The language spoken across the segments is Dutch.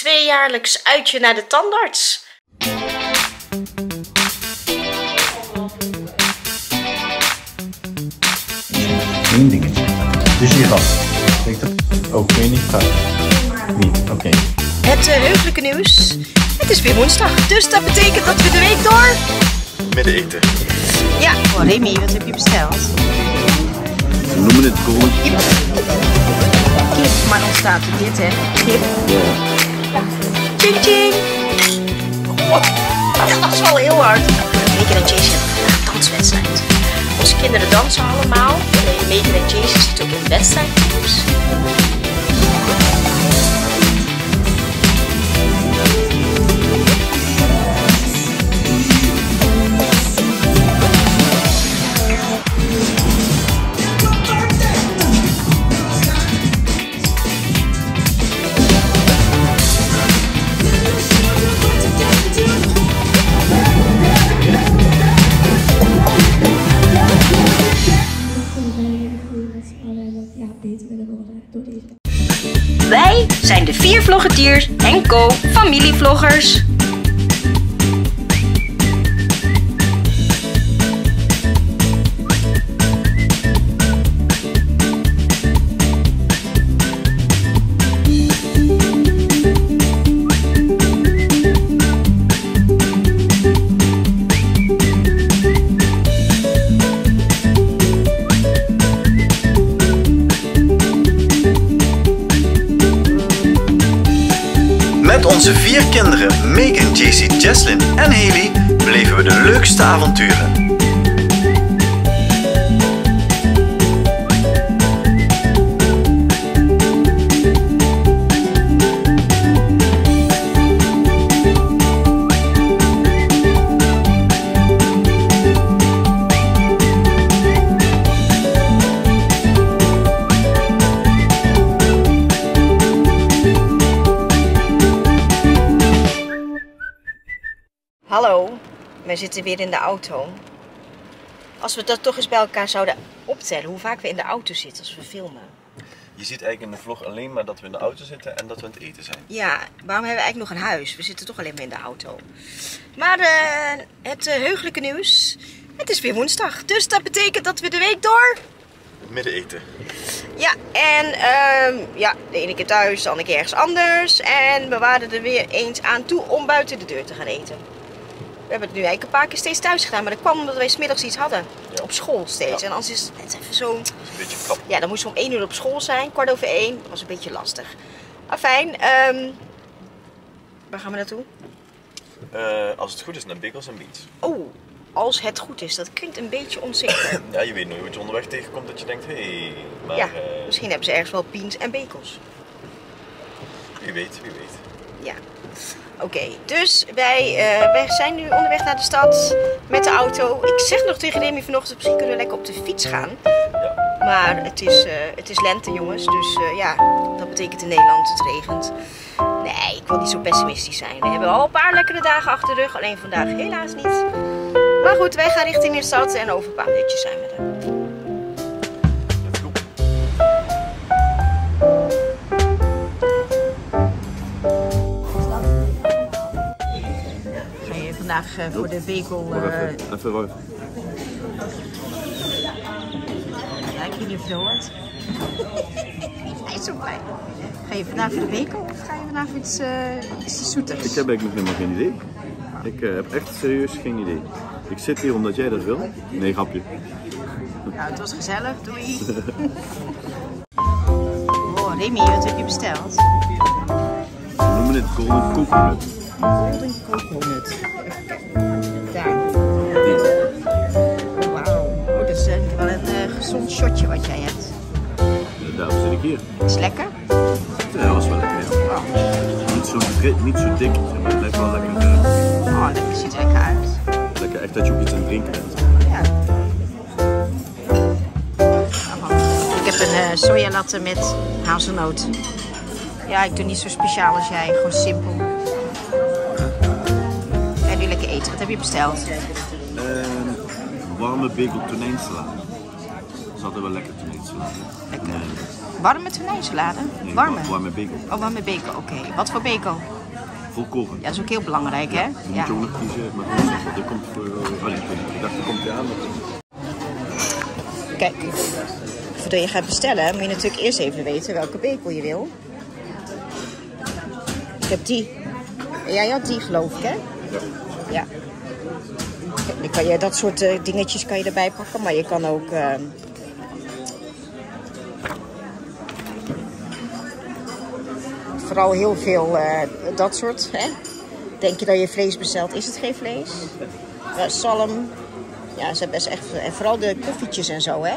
tweejaarlijks uitje naar de tandarts. Eén dingetje. Dus je rat. Denk dat... Oh, je niet? Niet, oké. Het uh, heugelijke nieuws. Het is weer woensdag, dus dat betekent dat we de week door... Midden eten. Ja, oh, Remy, wat heb je besteld? We noemen het golden Kip. Kip, maar dan staat er dit, hè? Kip. Oh, ja, dat is wel heel hard. Megan en Jason hebben een danswedstrijd. Onze kinderen dansen allemaal. En Megan en Jason zitten ook in wedstrijdteams. Zijn de vier vloggetiers en co familievloggers. En Haley, beleven we de leukste avonturen. Wij zitten weer in de auto. Als we dat toch eens bij elkaar zouden optellen, hoe vaak we in de auto zitten als we filmen. Je ziet eigenlijk in de vlog alleen maar dat we in de auto zitten en dat we aan het eten zijn. Ja, waarom hebben we eigenlijk nog een huis? We zitten toch alleen maar in de auto. Maar eh, het eh, heugelijke nieuws, het is weer woensdag. Dus dat betekent dat we de week door... Midden eten. Ja, en ehm, ja, de ene keer thuis, de andere keer ergens anders. En we waren er weer eens aan toe om buiten de deur te gaan eten. We hebben het nu eigenlijk een paar keer steeds thuis gedaan. Maar dat kwam omdat wij smiddags iets hadden. Ja. Op school steeds. Ja. En anders is het even zo... Dat is een beetje krap. Ja, dan moesten we om 1 uur op school zijn. Kwart over 1. Dat was een beetje lastig. Maar fijn. ehm, waar gaan we naartoe? Eh, als het goed is naar Biggles en Beats. Oh, als het goed is. Dat klinkt een beetje onzeker. Ja, je weet nooit wat je onderweg tegenkomt dat je denkt, hé, hey, maar ja, eh, misschien hebben ze ergens wel beans en bekels. wie weet, wie weet. Ja. Oké, dus wij, eh, wij zijn nu onderweg naar de stad met de auto. Ik zeg nog tegen Remy vanochtend, misschien kunnen we lekker op de fiets gaan. Ja. Maar het is, eh, het is lente, jongens. Dus eh, ja, dat betekent in Nederland het regent. Nee, ik wil niet zo pessimistisch zijn. We hebben al een paar lekkere dagen achter de rug. Alleen vandaag helaas niet. Maar goed, wij gaan richting de stad en over een paar minuutjes zijn we er. Vandaag eh, voor de bekel... eh, Even wachten. Ja, ik weet niet of je hoort. Hij is zo blij. Ga je vandaag voor de bekel of ga je vandaag voor iets, uh, iets zoeters? Ik heb eigenlijk nog helemaal geen idee. Ik eh, heb echt serieus geen idee. Ik zit hier omdat jij dat wil. Nee, grapje. Nou, het was gezellig. Doei. oh, Remy, wat heb je besteld? We noemen het golden coconut. Golden coconut. Daar. Wauw. Oh, dat is wel een gezond shotje wat jij hebt. Eh, Daarom zit ik hier. Is lekker? Ja, dat was wel lekker. Ja. Oh, Niet, zo, dri- niet zo dik, maar het lijkt wel lekker, eh, oh dat ziet er lekker uit. lekker echt dat je ook iets aan het drinken bent. Ja. Ik heb een eh sojalatte met hazelnoot. Ja, ik doe niet zo speciaal als jij, gewoon simpel. Eten. Wat heb je besteld? Ehm, warme bagel tonijnsalade. Dat is altijd wel lekker tonijnsalade. Lekker. Warme tonijnsalade? Nee, Warme? Warme bacon. Oh, warme bacon, oké. Wat voor bacon? Volkoren. Ja, dat is ook heel belangrijk, hè? Dan moet je ook nog kiezen. Maar er komt voor... Oh nee, ik dacht, er komt je aan. Kijk, voordat je gaat bestellen, moet je natuurlijk eerst even weten welke bacon je wil. Ik heb die. En jij had die, geloof ik, hè? Ja. Ja. Kan dat soort eh, dingetjes kan je erbij pakken, maar je kan ook. ehm, Vooral heel veel eh, dat soort. Hè? Denk je dat je vlees bestelt, is het geen vlees? Eh, zalm. Ja, ze hebben best echt. En vooral de koffietjes en zo, hè?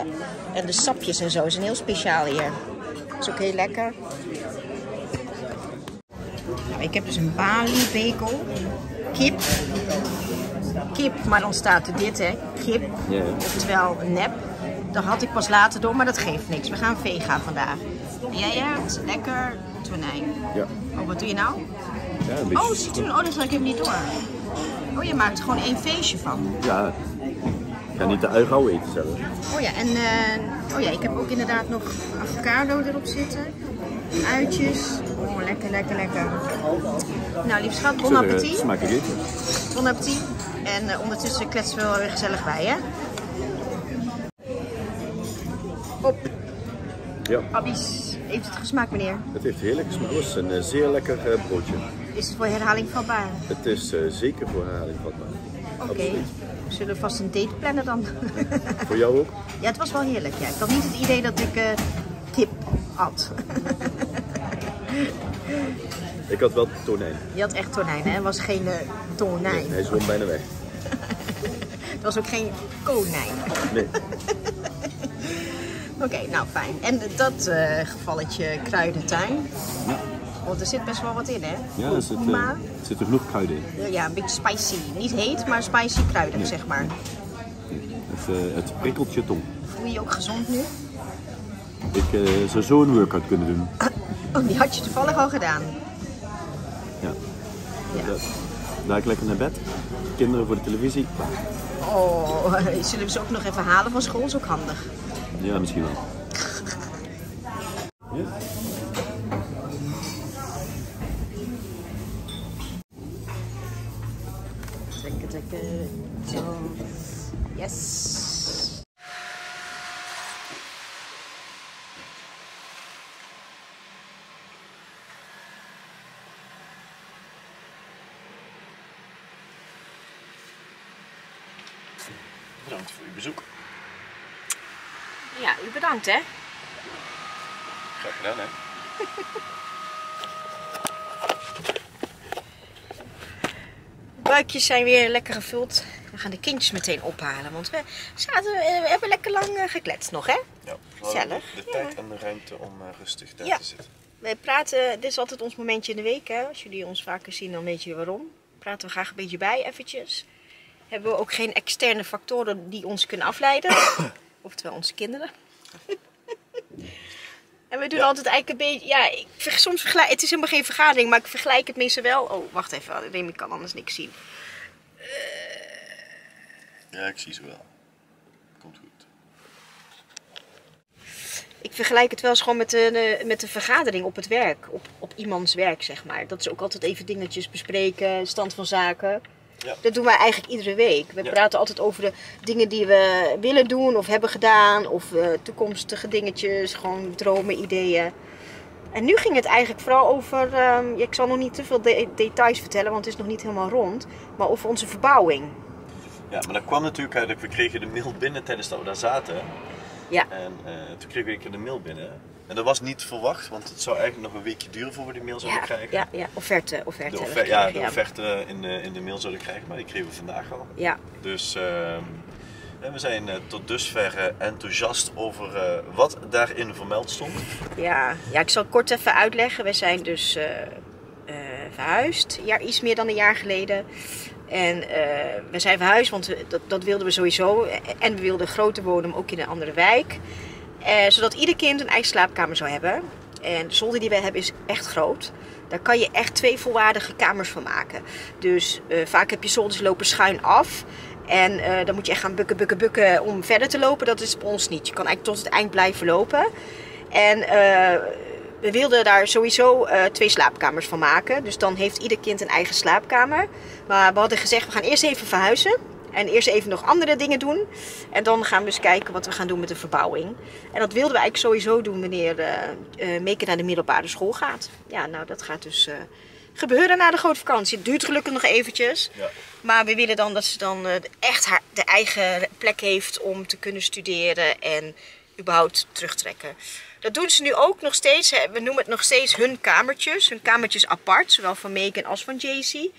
En de sapjes en zo zijn heel speciaal hier. Is ook heel lekker. Ik heb dus een Bali bacon. Kip. Kip, maar dan staat er dit, hè? Kip. Ja. Oftewel nep. Dat had ik pas later door, maar dat geeft niks. We gaan vega vandaag. En jij hebt lekker tonijn. Ja. Oh, wat doe je nou? Ja, een beetje... Oh, citroen. Oh, dat had ik hem niet door. Oh, je maakt er gewoon één feestje van. Ja. Ik ga niet de ui gauw eten zelf. Oh ja, en eh, oh ja, ik heb ook inderdaad nog avocado erop zitten. Uitjes. Oh, lekker, lekker, lekker. Nou, lieve schat, bon appetit. Smakelijk eten. Bon appetit. En eh, ondertussen kletsen we wel weer gezellig bij, hè? Op, Ja. Abbies. Heeft het gesmaakt, meneer? Het heeft heerlijk gesmaakt. Het is een eh, zeer lekker eh, broodje. Is het voor herhaling vatbaar? Het is zeker voor herhaling vatbaar. Oké. We zullen vast een date plannen dan. Voor jou ook? ja, het was wel heerlijk. Ja. Ik had niet het idee dat ik kip at. Ik had wel tonijn. Je had echt tonijn, hè? Het was geen eh, tonijn. Hij zwom bijna weg. Het was ook geen konijn. Nee. Oké, nou fijn. En dat eh, gevalletje kruidentuin. Want er zit best wel wat in, hè? Ja, er zit, Kurkuma. er zitten genoeg kruiden in. Ja, een beetje spicy. Niet heet, maar spicy kruidig, zeg maar. Het, eh, het prikkelt je tong. Voel je je ook gezond nu? Ik zou zo een workout kunnen doen. Oh, die had je toevallig al gedaan. Ja. Daar ik lekker naar bed. Kinderen voor de televisie. Oh, zullen we ze ook nog even halen van school? Is ook handig. Ja, misschien wel. Ja? Bedankt, hè? Graag gedaan, hè? buikjes zijn weer lekker gevuld. We gaan de kindjes meteen ophalen, want we, zaten, eh, we hebben lekker lang eh, gekletst nog, hè? Ja, Gezellig. De tijd en de ruimte om eh, rustig daar Ja. te zitten. Wij praten, dit is altijd ons momentje in de week, hè? Als jullie ons vaker zien, dan weet je waarom. Praten we graag een beetje bij, eventjes. Hebben we ook geen externe factoren die ons kunnen afleiden. Oftewel onze kinderen. en we doen Ja. altijd eigenlijk een beetje, ja, ik, soms vergelijk, het is helemaal geen vergadering, maar ik vergelijk het meestal wel. Oh, wacht even, Remy kan anders niks zien. Ja, ik zie ze wel. Komt goed. Ik vergelijk het wel eens gewoon met de, met de vergadering op het werk. Op, op iemands werk, zeg maar. Dat is ook altijd even dingetjes bespreken, stand van zaken. Ja. Dat doen wij eigenlijk iedere week. We Ja. praten altijd over de dingen die we willen doen of hebben gedaan. Of eh, toekomstige dingetjes, gewoon dromen, ideeën. En nu ging het eigenlijk vooral over, ehm, ik zal nog niet te veel de- details vertellen, want het is nog niet helemaal rond. Maar over onze verbouwing. Ja, maar dat kwam natuurlijk uit, we kregen de mail binnen tijdens dat we daar zaten. Ja, En eh, toen kregen we een keer de mail binnen. En dat was niet verwacht, want het zou eigenlijk nog een weekje duren voor we die mail zouden ja, krijgen. ja, ja. offerte. offerte De, ja, de offerte in de, in de mail zouden krijgen, maar die kregen we vandaag al. Ja, Dus ehm, we zijn eh, tot dusver eh, enthousiast over eh, wat daarin vermeld stond. Ja, ja, ik zal kort even uitleggen. We zijn dus eh, eh, verhuisd, ja, iets meer dan een jaar geleden. En eh, we zijn verhuisd, want dat, dat wilden we sowieso. En we wilden groter wonen, maar ook in een andere wijk. Eh, zodat ieder kind een eigen slaapkamer zou hebben. En de zolder die wij hebben is echt groot. Daar kan je echt twee volwaardige kamers van maken. Dus eh, vaak heb je zolders lopen schuin af. En eh, dan moet je echt gaan bukken, bukken, bukken om verder te lopen. Dat is bij ons niet. Je kan eigenlijk tot het eind blijven lopen. En eh, we wilden daar sowieso eh, twee slaapkamers van maken. Dus dan heeft ieder kind een eigen slaapkamer. Maar we hadden gezegd, we gaan eerst even verhuizen. En eerst even nog andere dingen doen. En dan gaan we eens kijken wat we gaan doen met de verbouwing. En dat wilden we eigenlijk sowieso doen wanneer uh, Meeke naar de middelbare school gaat. Ja, nou dat gaat dus eh, gebeuren na de grote vakantie. Het duurt gelukkig nog eventjes. Ja. Maar we willen dan dat ze dan eh, echt haar, de eigen plek heeft om te kunnen studeren en überhaupt terugtrekken. Dat doen ze nu ook nog steeds. hè. We noemen het nog steeds hun kamertjes. Hun kamertjes apart, zowel van Megan als van JC.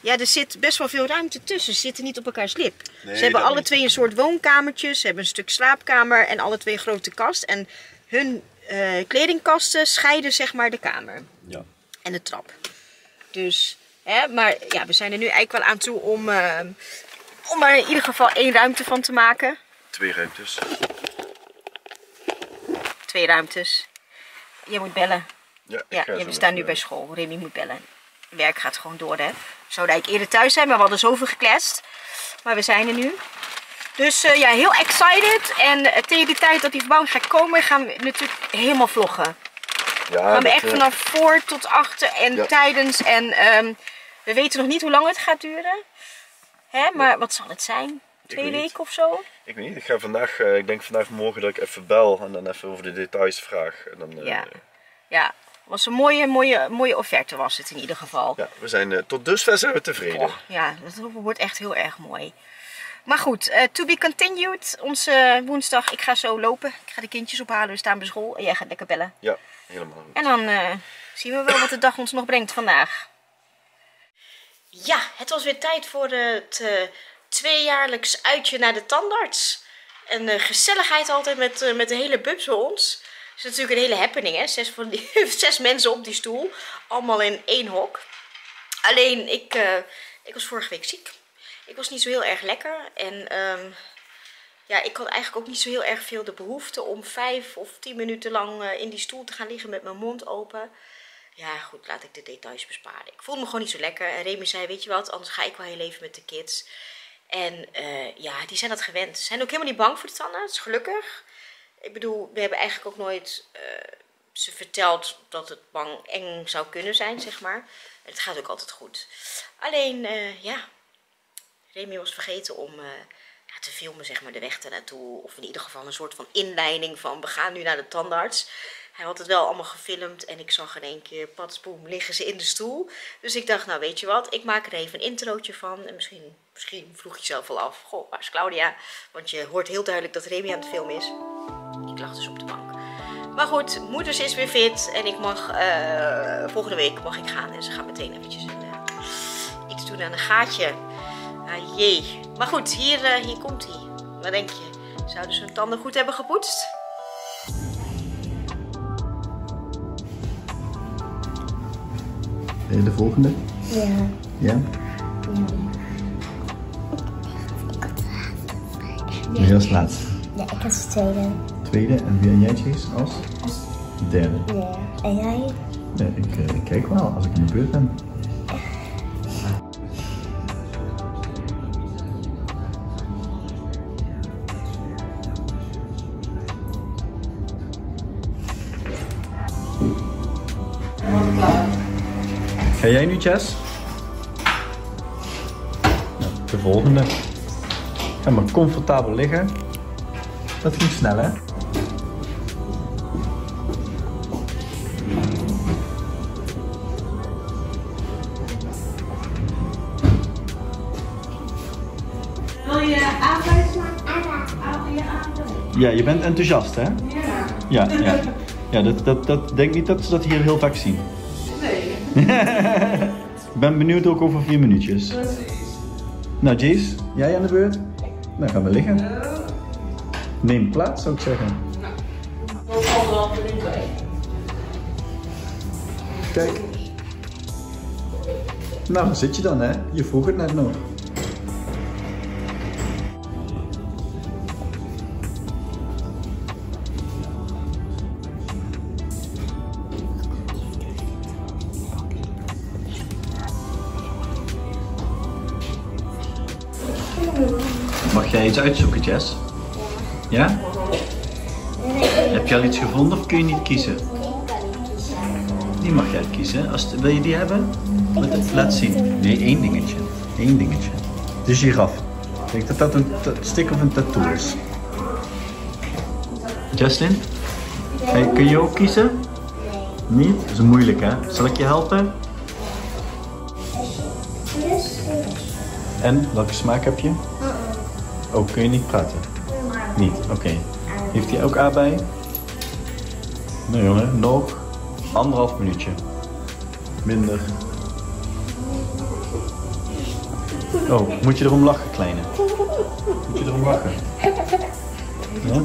Ja, er zit best wel veel ruimte tussen. Ze zitten niet op elkaars lip. Nee, ze hebben alle niet. twee een soort woonkamertjes. Ze hebben een stuk slaapkamer en alle twee een grote kast. En hun eh, kledingkasten scheiden zeg maar de kamer Ja. en de trap. Dus, hè, maar ja, we zijn er nu eigenlijk wel aan toe om, eh, om er in ieder geval één ruimte van te maken. Twee ruimtes. Twee ruimtes. Je moet bellen. Ja, ik Ja, ga ja, we staan nu bij school. Remy moet bellen. Werk gaat gewoon door, hè. Zouden eigenlijk eerder thuis zijn, maar we hadden zoveel gekletst. Maar we zijn er nu. Dus eh, ja, heel excited. En eh, tegen die tijd dat die verbouwing gaat komen, gaan we natuurlijk helemaal vloggen. Ja, gaan we dat, echt eh, vanaf voor tot achter en Ja. tijdens. En ehm, we weten nog niet hoe lang het gaat duren. Hè, maar wat zal het zijn? Twee weken of zo? Ik weet niet, ik ga vandaag, eh, ik denk vandaag morgen dat ik even bel en dan even over de details vraag. En dan, Ja. Ja, was een mooie, mooie, mooie offerte was het in ieder geval. ja, we zijn, eh, tot dusver zijn we tevreden. Oh, ja, dat wordt echt heel erg mooi. Maar goed, eh, to be continued. Onze woensdag, ik ga zo lopen. Ik ga de kindjes ophalen, we staan bij school. En jij gaat lekker bellen. Ja, helemaal goed. En dan eh, zien we wel wat de dag ons nog brengt vandaag. Ja, het was weer tijd voor het eh, tweejaarlijks uitje naar de tandarts. En eh, gezelligheid altijd met, met de hele bubs bij ons. Is natuurlijk een hele happening, hè? Zes, van die, zes mensen op die stoel. Allemaal in één hok. Alleen, ik, eh, ik was vorige week ziek. Ik was niet zo heel erg lekker. En ehm, ja, ik had eigenlijk ook niet zo heel erg veel de behoefte om vijf of tien minuten lang eh, in die stoel te gaan liggen met mijn mond open. Ja, goed, laat ik de details besparen. Ik voelde me gewoon niet zo lekker. En Remy zei, weet je wat, anders ga ik wel heel even met de kids. En eh, ja, die zijn dat gewend. Ze zijn ook helemaal niet bang voor de tandarts, gelukkig. Ik bedoel, we hebben eigenlijk ook nooit eh, ze verteld dat het bang eng zou kunnen zijn, zeg maar. Het gaat ook altijd goed. Alleen, eh, ja, Remy was vergeten om eh, ja, te filmen, zeg maar, de weg ernaartoe. Of in ieder geval een soort van inleiding van, we gaan nu naar de tandarts. Hij had het wel allemaal gefilmd en ik zag in één keer, patsboom, liggen ze in de stoel. Dus ik dacht, nou weet je wat, ik maak er even een introotje van. En misschien, misschien vroeg je zelf al af, goh, waar is Claudia? Want je hoort heel duidelijk dat Remy aan het filmen is. Ik lag dus op de bank. Maar goed, moeders is weer fit en ik mag, eh, volgende week mag ik gaan. En ze gaan meteen eventjes een, eh, iets doen aan een gaatje. Ah jee. Maar goed, hier, eh, hier komt hij. Wat denk je? Zouden ze hun tanden goed hebben gepoetst? Ben je de volgende? Ja. Ja? Wie als laatste? Ja, ik als tweede. Tweede en wie en jij Chase als? Derde. Ja. En jij? Ja, ik, eh, ik kijk wel als ik in de beurt ben. Ga jij nu, Chess? Nou, de volgende. Ga maar comfortabel liggen. Dat ging snel, hè? Ja, je bent enthousiast, hè? Ja. Ja, ja. ja dat, dat, dat denk niet dat ze dat hier heel vaak zien. Ik ben benieuwd ook over vier minuutjes. Nou, Jace, jij aan de beurt? Dan gaan we liggen. Neem plaats, zou ik zeggen. Kijk. Nou, zit je dan, hè? Je vroeg het net nog. Mag jij iets uitzoeken, Jess? Ja? Heb je al iets gevonden of kun je niet kiezen? Die mag jij kiezen. Als, wil je die hebben? Laat, laat zien. Nee, één dingetje. Eén dingetje. De giraf. Ik denk dat dat een stick of een tattoo is. Justin? Kun je ook kiezen? Niet? Dat is moeilijk hè? Zal ik je helpen? En welke smaak heb je? Oh, kun je niet praten? Niet, oké. Heeft hij ook aardbei? Nee jongen, nog anderhalf minuutje. Minder. Oh, moet je erom lachen, kleine? Moet je erom lachen? Ja?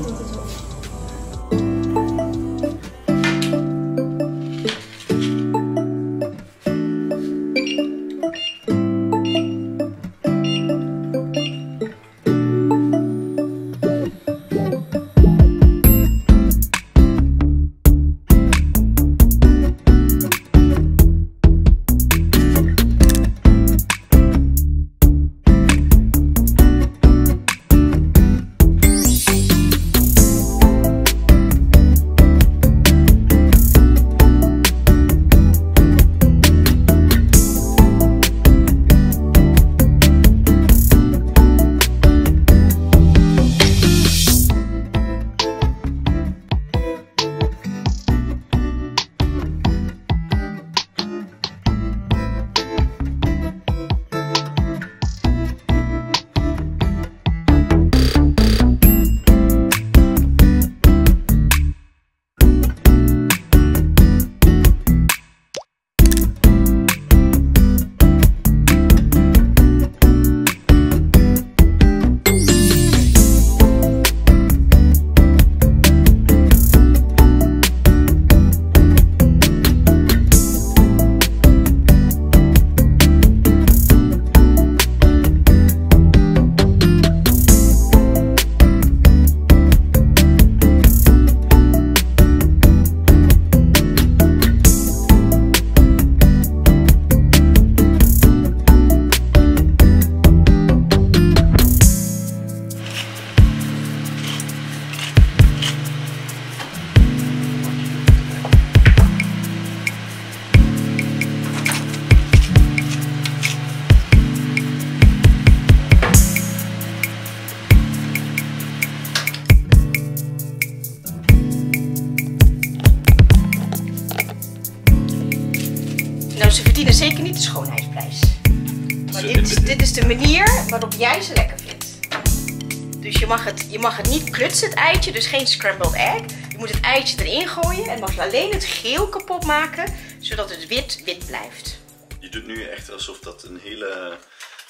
Dus je mag, het, je mag het niet klutsen, het eitje, dus geen scrambled egg. Je moet het eitje erin gooien en mag je alleen het geel kapot maken, zodat het wit wit blijft. Je doet nu echt alsof dat een hele,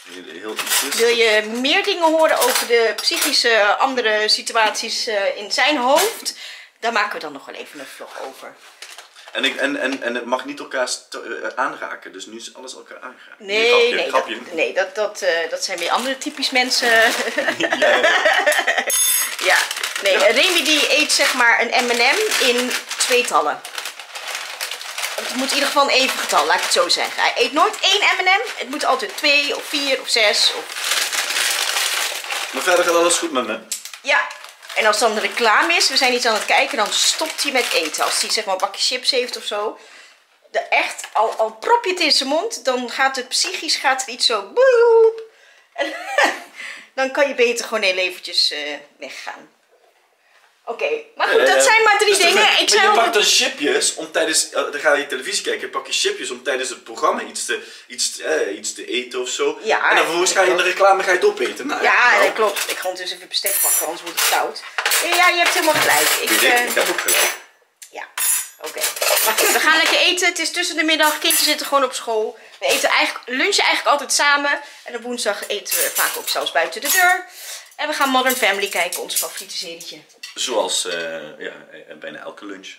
hele heel iets is. Wil je meer dingen horen over de psychische andere situaties eh, in zijn hoofd? Daar maken we dan nog wel even een vlog over. En, ik, en, en, en het mag niet elkaar eh, aanraken, dus nu is alles elkaar aangeraken. Nee, grapje, nee, grapje. Dat, nee dat, dat, eh, dat zijn weer andere typisch mensen. Ja, ja. ja, nee, Remy die eet zeg maar een M&M in tweetallen. Het moet in ieder geval een even getal, laat ik het zo zeggen. Hij eet nooit één M&M. Het moet altijd twee of vier of zes. Of... Maar verder gaat alles goed met me. Ja, en als dan de reclame is, we zijn iets aan het kijken, dan stopt hij met eten. Als hij zeg maar een bakje chips heeft of zo. De echt, al, al prop je het in zijn mond, dan gaat het psychisch gaat er iets zo boep. En dan kan je beter gewoon heel eventjes eh, weggaan. Oké, maar goed, dat Eh, zijn maar drie dus dingen. Ik maar je pakt dan chipjes om tijdens, eh, dan ga je televisie kijken, pak je chipjes om tijdens het programma iets te, iets, eh, iets te eten of zo. Ja, en dan vervolgens ga je in de reclame ga je het opeten. Nou, Ja, nou, dat klopt. Ik ga ondertussen even bestek pakken, anders wordt het koud. Ja, je hebt helemaal gelijk. Ik, ik, ik heb ook gelijk. Ja, oké. Maar goed, we gaan lekker eten. Het is tussen de middag. Kinderen zitten gewoon op school. We eten eigenlijk, lunchen eigenlijk altijd samen. En op woensdag eten we vaak ook zelfs buiten de deur. En we gaan Modern Family kijken, ons favoriete serietje. Zoals eh, ja, eh, bijna elke lunch.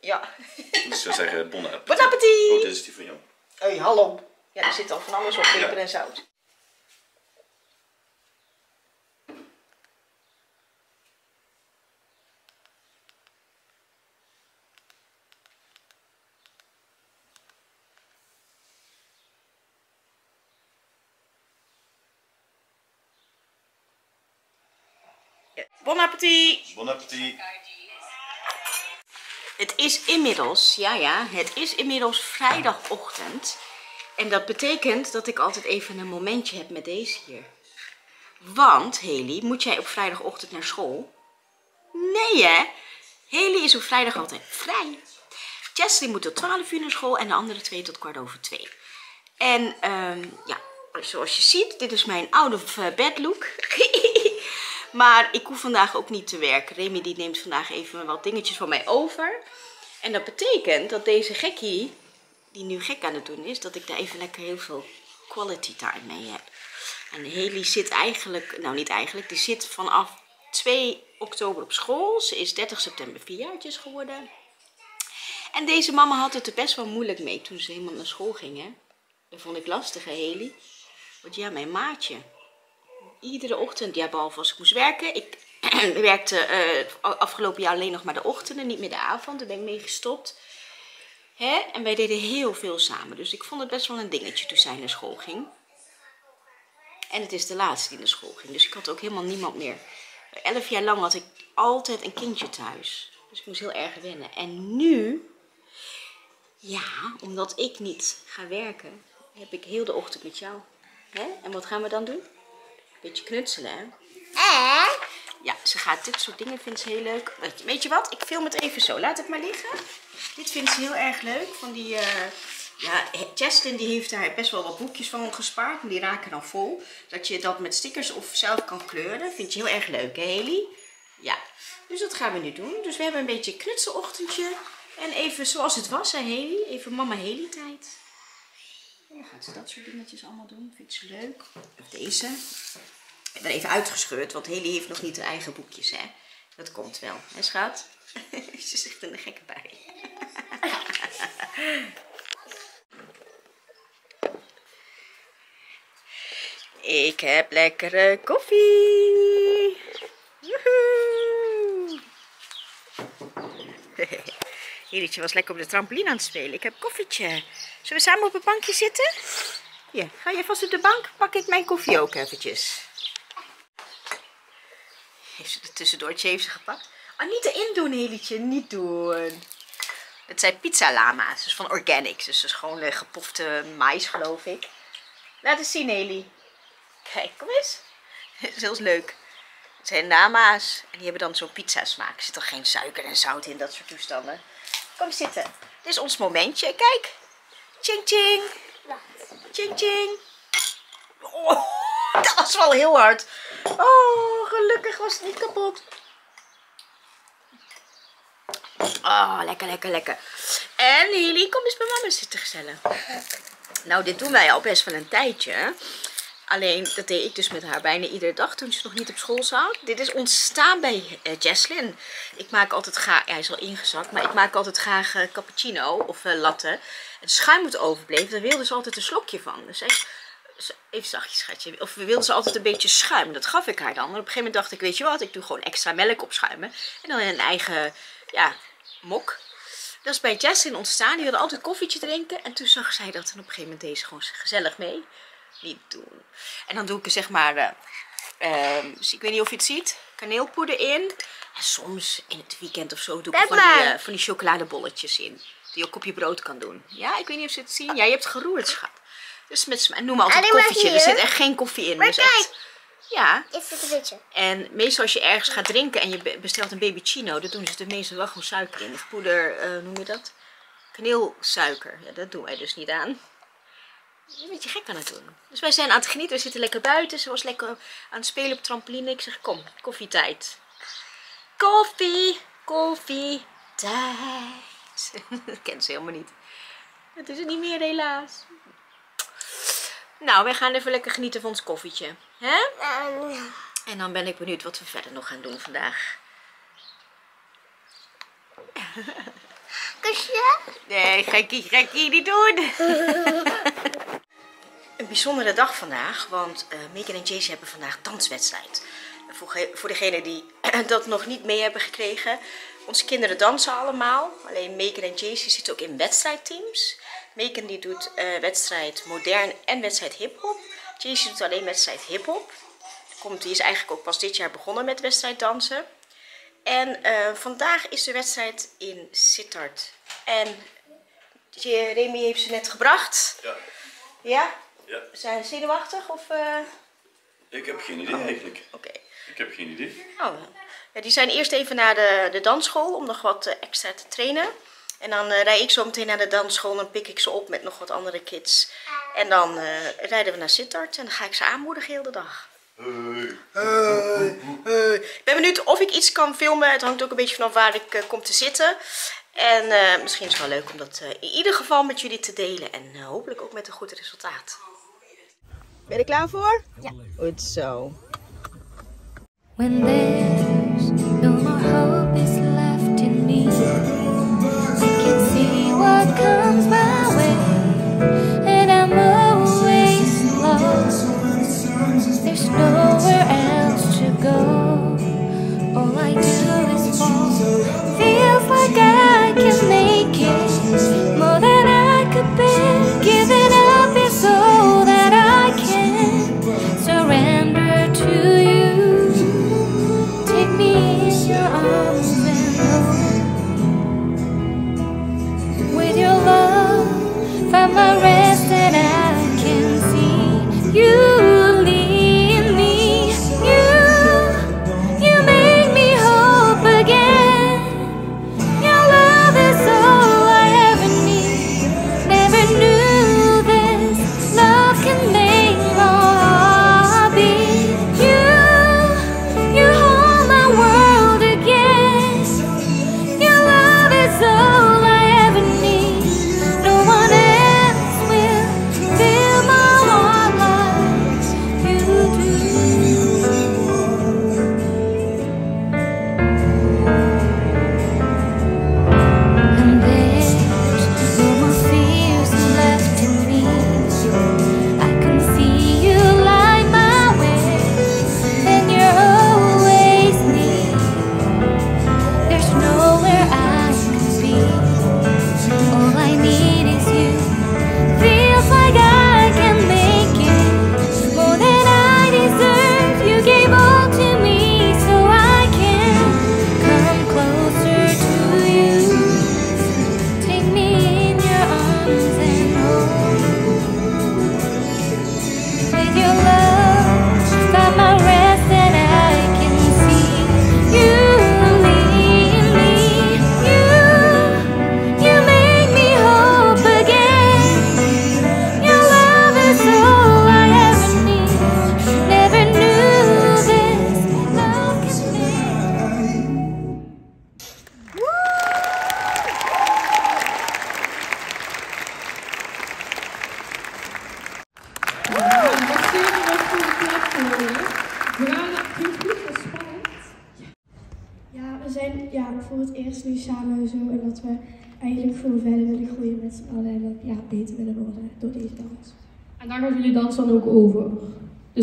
Ja. Dus ik zou zeggen, bon appetit. Bon appetit! Oh, dit is die van jou. Hé, hallo. Ja, er zit al van alles op, peper Ja. en zout. Bon appetit! Bon appetit. Het is inmiddels, ja ja, het is inmiddels vrijdagochtend. En dat betekent dat ik altijd even een momentje heb met deze hier. Want, Haley, moet jij op vrijdagochtend naar school? Nee hè? Haley is op vrijdag altijd vrij. Chesley moet tot 12 uur naar school en de andere twee tot kwart over twee. En ehm, ja, zoals je ziet, dit is mijn oude eh, bedlook. maar ik hoef vandaag ook niet te werken. Remy die neemt vandaag even wat dingetjes van mij over. En dat betekent dat deze gekkie, die nu gek aan het doen is, dat ik daar even lekker heel veel quality time mee heb. En Haley zit eigenlijk, nou niet eigenlijk, die zit vanaf 2 oktober op school. Ze is 30 september vier jaartjes geworden. En deze mama had het er best wel moeilijk mee toen ze helemaal naar school ging. Dat vond ik lastig, hè, Haley? Want ja, mijn maatje. Iedere ochtend, ja, behalve als ik moest werken. Ik werkte eh, afgelopen jaar alleen nog maar de ochtenden, niet meer de avond. Daar ben ik mee gestopt. Hè? En wij deden heel veel samen. Dus ik vond het best wel een dingetje toen zij naar school ging. En het is de laatste die naar school ging. Dus ik had ook helemaal niemand meer. Elf jaar lang had ik altijd een kindje thuis. Dus ik moest heel erg wennen. En nu, ja, omdat ik niet ga werken, heb ik heel de ochtend met jou. Hè? En wat gaan we dan doen? Beetje knutselen, hè? En? Ja, ze gaat dit soort dingen, vindt ze heel leuk. Weet je, weet je wat? Ik film het even zo. Laat het maar liggen. Dit vindt ze heel erg leuk. Van die, uh, ja, Jesslyn die heeft daar best wel wat boekjes van gespaard. En die raken dan vol. Dat je dat met stickers of zelf kan kleuren. Vind je heel erg leuk, hè Haley? Ja. Dus dat gaan we nu doen. Dus we hebben een beetje knutselochtendje. En even zoals het was, hè Haley? Even mama Haley tijd. Gaat ze dat soort dingetjes allemaal doen. Vindt ze leuk. Deze. Ik ben even uitgescheurd, want Haley heeft nog niet haar eigen boekjes, hè. Dat komt wel, hè schat? ze zit er een gekke bij. Ik heb lekkere koffie. Woehoe. Helietje was lekker op de trampoline aan het spelen. Ik heb koffietje. Zullen we samen op een bankje zitten? Hier, ga je vast op de bank? Pak ik mijn koffie ook eventjes. Heeft ze er tussendoortje heeft ze gepakt? Oh, niet erin doen, Helietje. Niet doen. Het zijn pizza lama's, dus van organics. Dus dat is gewoon uh, gepofte mais, geloof ik. Laat eens zien, Heli. Kijk, kom eens. Dat is leuk. Het zijn lama's en die hebben dan zo'n pizza smaak. Er zit er geen suiker en zout in, dat soort toestanden. Kom zitten. Dit is ons momentje. Kijk. Ching ching. Ching ching. Oh, dat was wel heel hard. Oh, gelukkig was het niet kapot. Oh, lekker, lekker, lekker. En Lily, kom eens bij mama zitten gezellig. Nou, dit doen wij al best wel een tijdje. Alleen, dat deed ik dus met haar bijna iedere dag toen ze nog niet op school zat. Dit is ontstaan bij uh, Jesslyn. Ik maak altijd graag, hij is al ingezakt, maar ik maak altijd graag uh, cappuccino of uh, latte. En schuim moet overbleven, daar wilde ze altijd een slokje van. Dus echt, even zachtjes schatje, of we wilden ze altijd een beetje schuim. Dat gaf ik haar dan. En op een gegeven moment dacht ik, weet je wat, ik doe gewoon extra melk opschuimen. En dan in een eigen, ja, mok. Dat is bij Jesslyn ontstaan. Die wilde altijd koffietje drinken. En toen zag zij dat en op een gegeven moment deed ze gewoon gezellig mee niet doen. En dan doe ik er zeg maar, uh, um, ik weet niet of je het ziet, kaneelpoeder in. En soms in het weekend of zo doe ik van die, uh, van die chocoladebolletjes in. Die je ook op je brood kan doen. Ja, ik weet niet of je het ziet. Ja, je hebt geroerd, schat. Dus met noem maar altijd koffietje. Er zit echt geen koffie in. Maar dus kijk. echt, ja. Is het een beetje? En meestal als je ergens gaat drinken en je bestelt een babychino, dan doen ze er meestal wel gewoon suiker in. Of poeder, uh, noem je dat? Kaneelsuiker. Ja, dat doen wij dus niet aan een beetje gek aan het doen. Dus wij zijn aan het genieten. We zitten lekker buiten. Ze was lekker aan het spelen op trampoline. Ik zeg, kom, koffietijd. Koffie, koffie, tijd. Dat kent ze helemaal niet. Dat is het niet meer helaas. Nou, wij gaan even lekker genieten van ons koffietje. hè? En dan ben ik benieuwd wat we verder nog gaan doen vandaag. Kusje? Nee, gekkie, gekkie, niet doen. Bijzondere dag vandaag, want uh, Megan en Jaycee hebben vandaag danswedstrijd. Voor, voor degenen die dat nog niet mee hebben gekregen. Onze kinderen dansen allemaal. Alleen Megan en Jaycee zitten ook in wedstrijdteams. Megan die doet uh, wedstrijd modern en wedstrijd hiphop. Doet alleen wedstrijd hiphop. Die is eigenlijk ook pas dit jaar begonnen met wedstrijd dansen. En eh, vandaag is de wedstrijd in Sittard. En Remy heeft ze net gebracht. Ja. Ja? Ja. Zijn ze zenuwachtig of... eh, Ik heb geen idee eigenlijk. Oké. Ik heb geen idee. Oh. Ja, die zijn eerst even naar de, de dansschool om nog wat eh, extra te trainen. En dan eh rijd ik zo meteen naar de dansschool en dan pik ik ze op met nog wat andere kids. En dan rijden we naar Sittard en dan ga ik ze aanmoedigen heel de dag. Hey, hey. Ik ben benieuwd of ik iets kan filmen. Het hangt ook een beetje vanaf waar ik kom te zitten. En misschien is het wel leuk om dat in ieder geval met jullie te delen. En hopelijk ook met een goed resultaat. Ben je er klaar voor? Ja. Goed zo. When my rest and I can see. You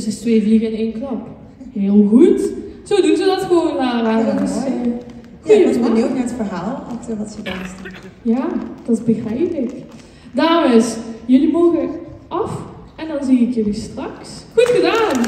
Dus het is twee vliegen in één klap. Heel goed. Zo doen ze dat gewoon, Lara. Ja, Dus, eh, Ja, ik was goeie benieuwd naar het verhaal achter wat ze danst. Ja, dat begrijp ik. Dames, jullie mogen af en dan zie ik jullie straks. Goed gedaan!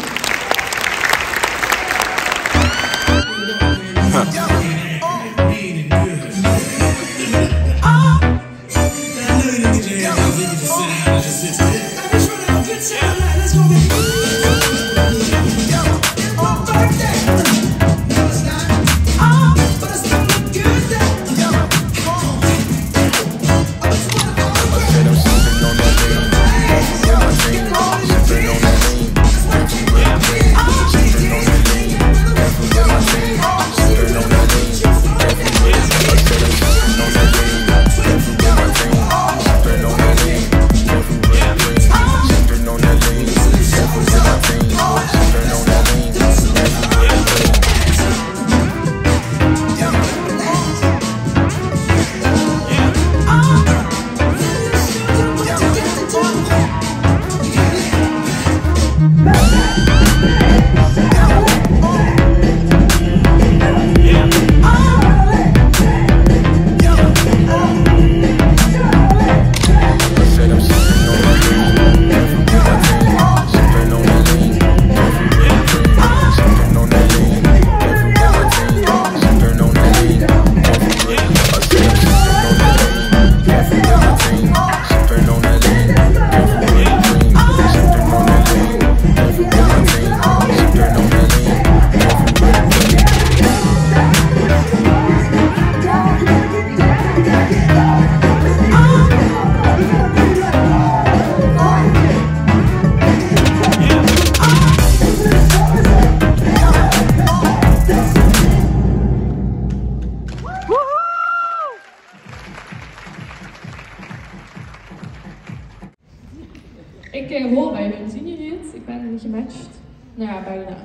Ik eh, hoor bij hun, zien jullie het? Ik ben gematcht. Nou ja, bijna.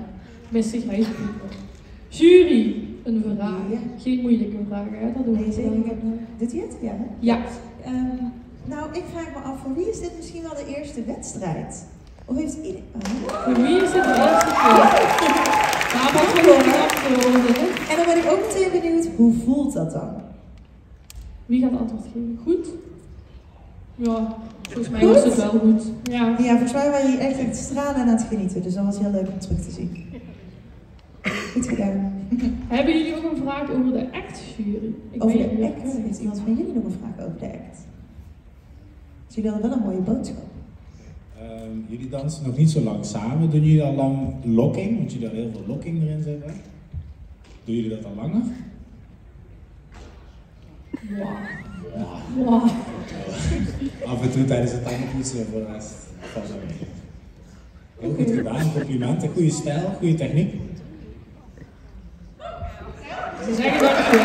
Mistig huisboeken. Jury, een vraag. Ja. Geen moeilijke vragen, hè? Dat doen we Nee, niet doet hij het? Ja. hè? Ja. Ehm, nou, ik vraag me af, voor wie is dit misschien wel de eerste wedstrijd? Of heeft iedereen... Oh. Voor wie is het de eerste keer? Nou, wat nog. En dan ben ik ook meteen benieuwd, hoe voelt dat dan? Wie gaat antwoord geven? Goed? Ja, volgens mij was het wel goed. Ja. Ja, volgens mij waren jullie echt echt stralen aan het genieten, dus dat was heel leuk om terug te zien. Goed gedaan. Hebben jullie ook een vraag over de act-jury? Ik Over weet de niet act. of- Heeft iemand van jullie nog een vraag over de act? Dus jullie hadden wel een mooie boodschap. Ehm, jullie dansen nog niet zo lang samen. Doen jullie al lang locking? Want jullie hebben heel veel locking erin zitten. Doen jullie dat al langer? Wow. Wow. Af en toe tijdens het tandenpoetsen voor de rest valt dat mee. Heel goed gedaan, complimenten, goede stijl, goede techniek. Ze zeggen dat ik wel.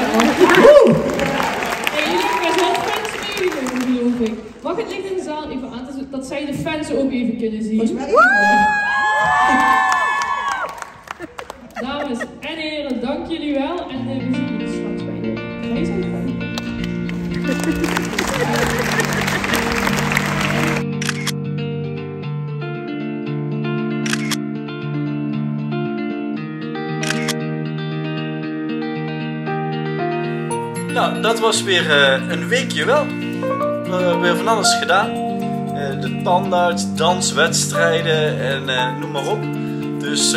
Hey, jullie hebben best wel fans meegenomen, geloof ik. Mag het licht in de zaal even aan, dat- dat zij de fans ook even kunnen zien? Het. Dames en heren, dank jullie wel. En eh, Nou, dat was weer eh, een weekje wel. We hebben weer van alles gedaan. Eh, de tandarts, danswedstrijden en eh, noem maar op. Dus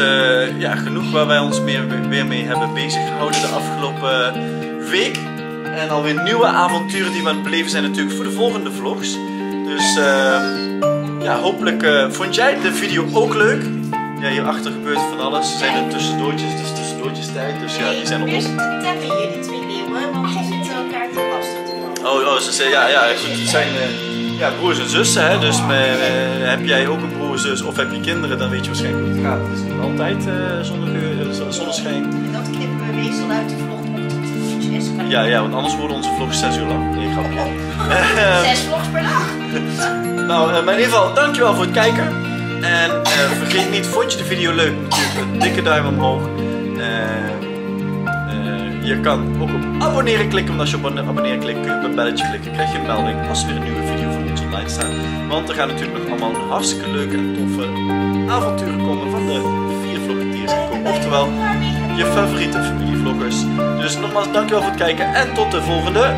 ja, genoeg waar wij ons meer, weer mee hebben bezig gehouden de afgelopen week. En alweer nieuwe avonturen die we aan het beleven zijn natuurlijk voor de volgende vlogs. Dus eh, ja, hopelijk vond jij de video ook leuk. Ja, hierachter gebeurt van alles. Er zijn er tussendoortjes, dus tussendoortjes tijd. Dus ja, die zijn op Eerst te tellen jullie twee Oh, oh ze ja, ja, goed, het zijn eh, ja, broers en zussen, hè, dus me- heb jij ook een broer, zus of heb je kinderen, dan weet je waarschijnlijk hoe het gaat. Het is niet altijd eh, zonnegeur, eh, zonneschijn. En dat knippen we meestal uit de vlog omdat het is. Ja, ja, want anders worden onze vlogs zes uur lang. Nee, grapje. Eh, Zes vlogs per dag. nou, maar in ieder geval, dankjewel voor het kijken. En vergeet niet, vond je de video leuk, natuurlijk een dikke duim omhoog. Je kan ook op abonneren klikken, want als je op abonneren klikt kun je op een belletje klikken. Krijg je een melding als er weer een nieuwe video van ons online staat. Want er gaan natuurlijk nog allemaal hartstikke leuke en toffe avonturen komen van de vier vloggeteers Oftewel, je favoriete familievloggers. Dus nogmaals, dankjewel voor het kijken en tot de volgende